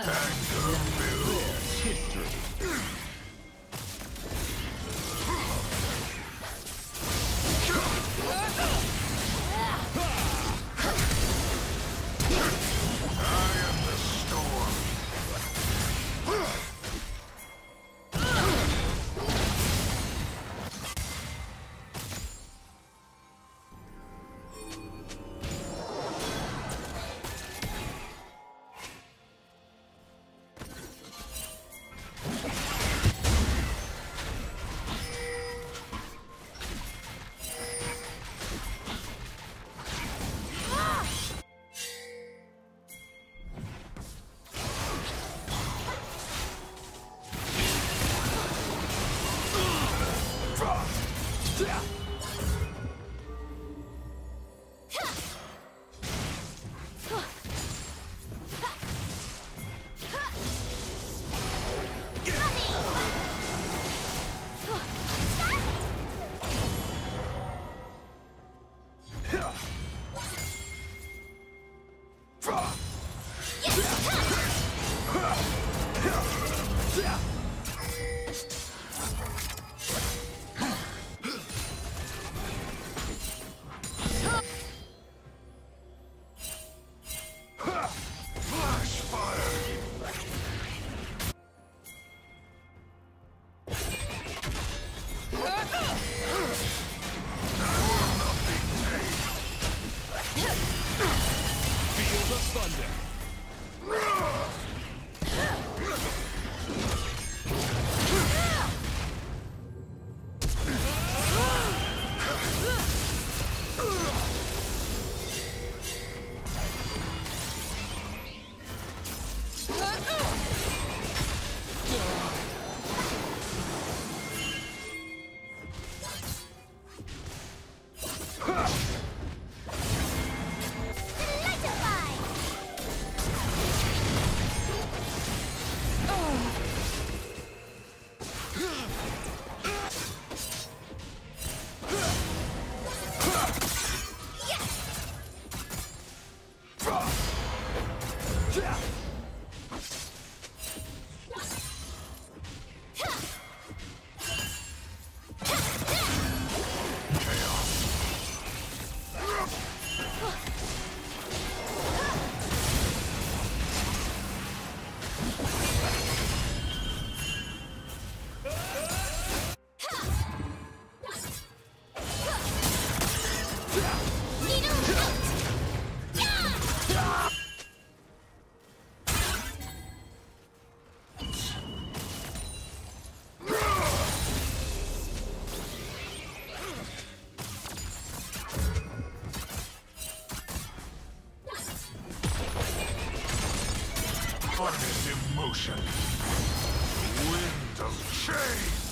Anger builds history. Huh! Harness emotion? Wind of change!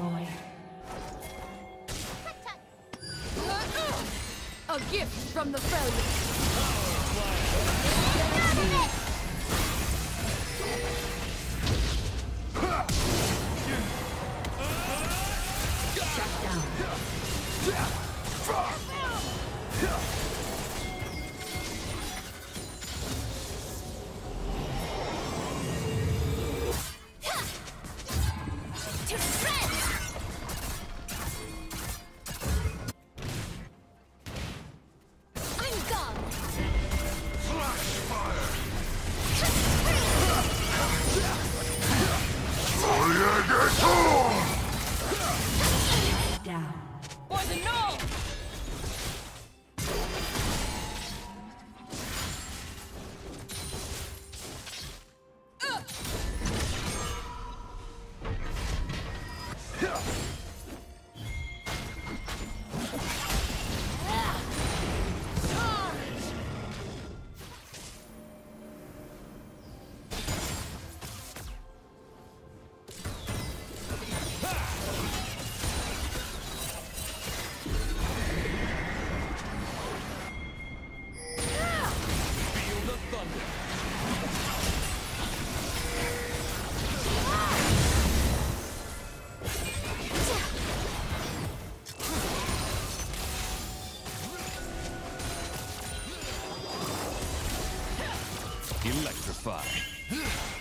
Destroyed. A gift from the failure. Electrify.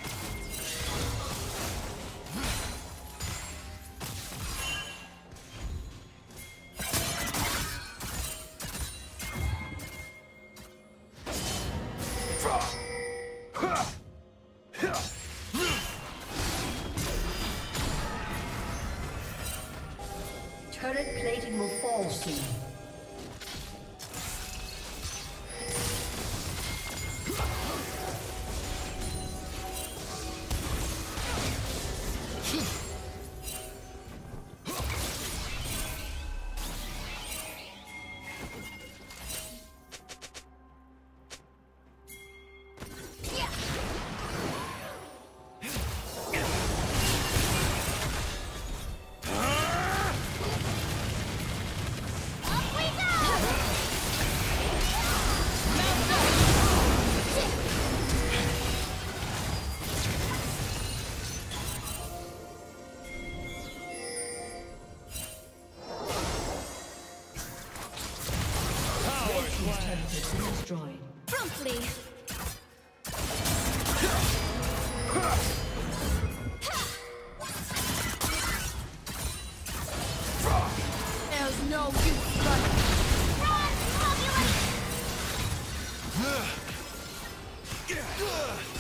Yeah.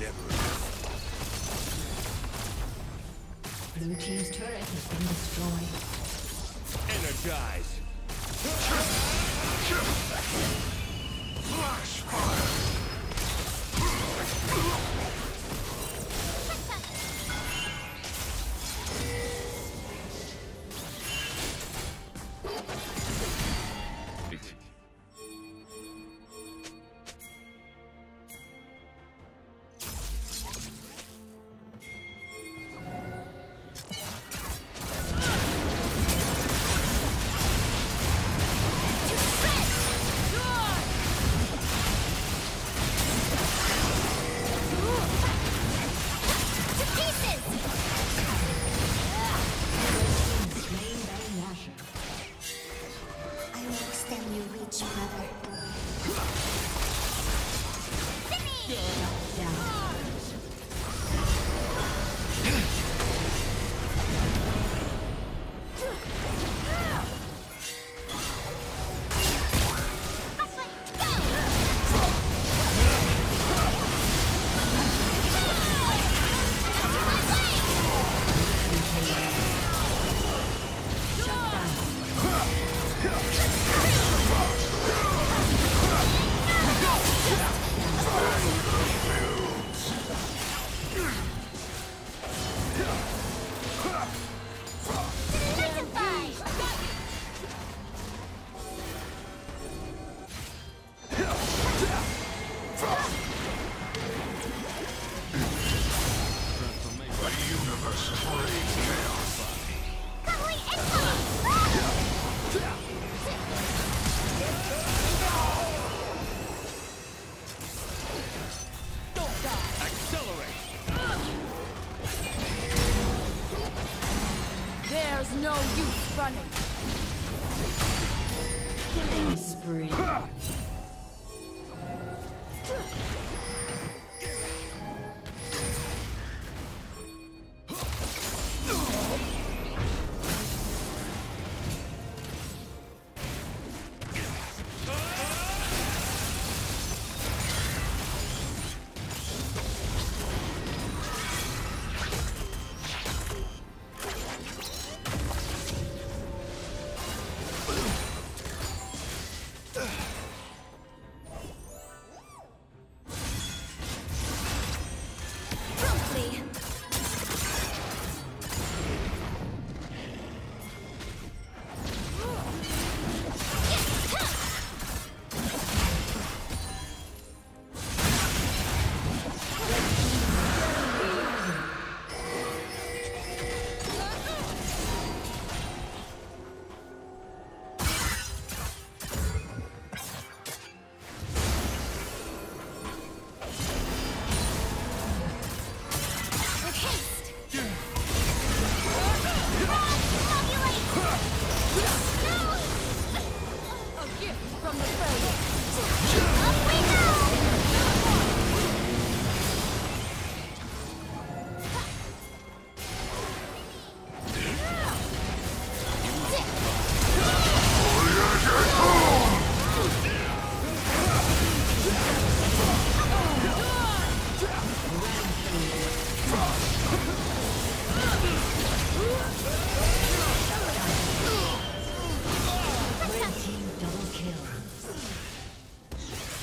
Blue team's turret has been destroyed. Energize. Promptly.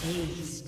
Aced.